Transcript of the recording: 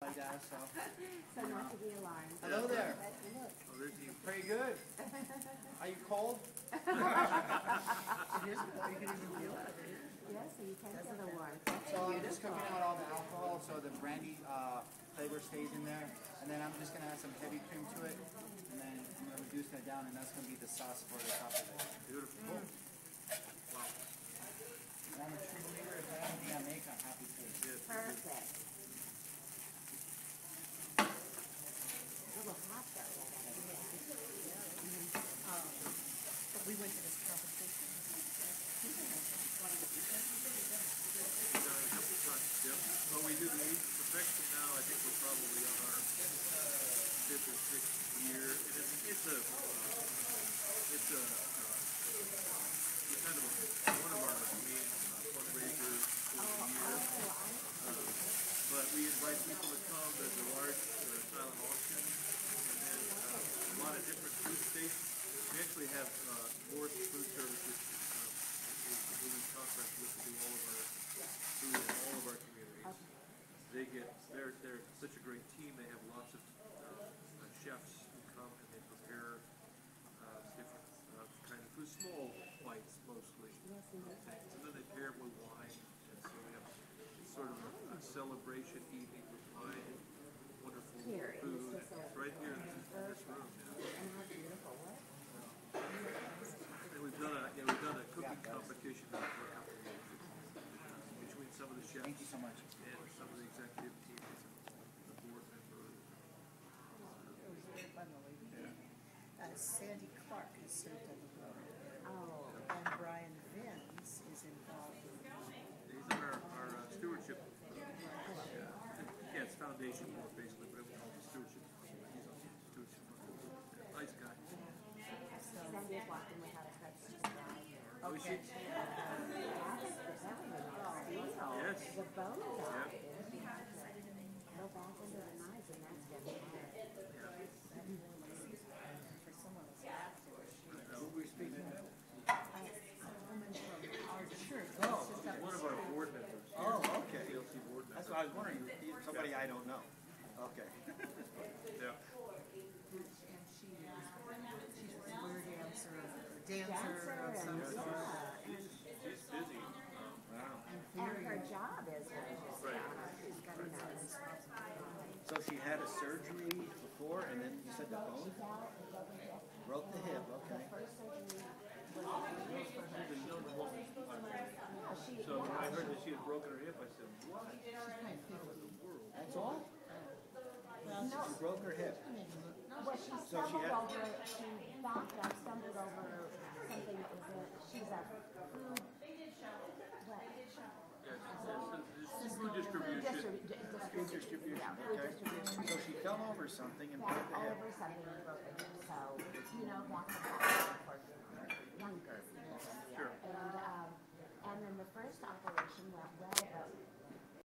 like that, so. So not to be alarmed. Hello there. But look, Oh, there's the, Pretty good. Are you cold? yes, so you can feel the warmth. So I'm just cooking out all the alcohol so the brandy uh, flavor stays in there. And then I'm just gonna add some heavy cream to it. And then I'm gonna reduce that down and that's gonna be the sauce for the top of it. beautiful. Wow. And I'm a true believer if I have anything I make, I'm happy to. Yes. Perfect. A little hot though, that idea. We went to this competition. We've done it a couple times, yep. Well, we do the perfection now, I think we're probably on our fifth or sixth year. And it's, it's a, uh, it's a, uh, kind of a, one of our main fundraisers for the year. Uh, But we invite people to come, there's a large uh, silent auction, and then uh, a lot of different food stations. We actually have uh, Morrison Food Services, um, who we contract with to do all of our food in all of our communities. They get, they're, they're such a great team, they have lots of uh, uh, chefs who come and they prepare uh, different uh, kind of food, small bites mostly. things. And then they pair it with wine, and so we have sort of a, a celebration evening with wine and wonderful Here, food. this It's right here in this, in this room, yeah. And how beautiful, what? And we've done a, yeah, we've done a cooking competition for a couple of years. Between some of the chefs. Thank you so much. And some of the executive team, and some of the board members. It was very fun, the lady. Uh, Sandy Clark has served on the board, Oh, and Brian Vins is involved in He's on our, our uh, stewardship. uh, Foundation board basically, but. He's. Nice guy. Sandy's walking without a. Oh, steel. Yes. The into the knives and that's gonna hurt. for someone that's active. Who we speaking of? A woman from our church. Oh, It's just up One of our board members. here, Oh, okay. TLC board That's member. what I was wondering. You- Somebody I don't know. Okay. Yeah. And she is, she's a square dancer, or dancer Dancer of some sort. She's, she's busy. Wow. and her job is religious. Right. She's got a lot of responsibility. So she had a surgery before and then you said the bone? Broke the hip, okay. She's a young woman. So when I heard that she had broken her hip, I said, what? That's all? She broke her hip. Well, she So she stumbled had- over, she backed up, stumbled over something that was a, she's a food, what? Yeah, it's, it's food Food distribution. distribu- di- Food distribution, Yeah, food okay. distribution. So she fell over something and broke Fell the hip. over something and broke her hip, so, you know, that's a